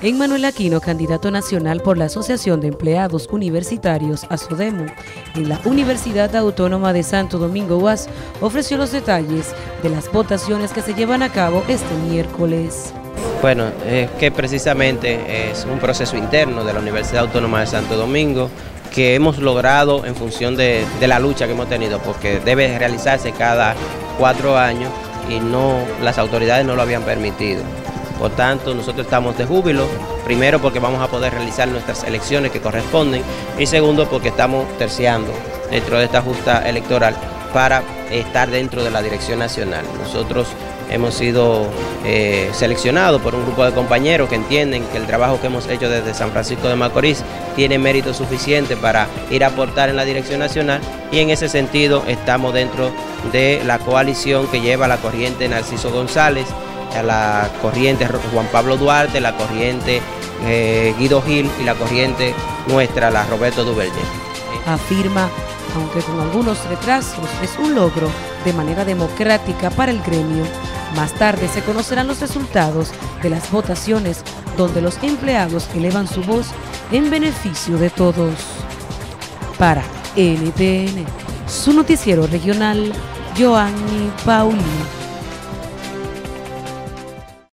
Emmanuel Aquino, candidato nacional por la Asociación de Empleados Universitarios, ASODEMO, en la Universidad Autónoma de Santo Domingo UAS, ofreció los detalles de las votaciones que se llevan a cabo este miércoles. Bueno, es que precisamente es un proceso interno de la Universidad Autónoma de Santo Domingo que hemos logrado en función de, de la lucha que hemos tenido, porque debe realizarse cada cuatro años y no las autoridades no lo habían permitido. Por tanto, nosotros estamos de júbilo, primero porque vamos a poder realizar nuestras elecciones que corresponden. Y segundo porque estamos terciando dentro de esta justa electoral para estar dentro de la dirección nacional. Nosotros hemos sido eh, seleccionados por un grupo de compañeros que entienden que el trabajo que hemos hecho desde San Francisco de Macorís tiene mérito suficiente para ir a aportar en la dirección nacional. Y en ese sentido estamos dentro de la coalición que lleva la corriente Narciso González, a la corriente Juan Pablo Duarte, la corriente eh, Guido Gil y la corriente nuestra, la Roberto Duverger. Afirma, aunque con algunos retrasos, es un logro de manera democrática para el gremio. Más tarde se conocerán los resultados de las votaciones donde los empleados elevan su voz en beneficio de todos. Para NTN, su noticiero regional, Joanny Paulino.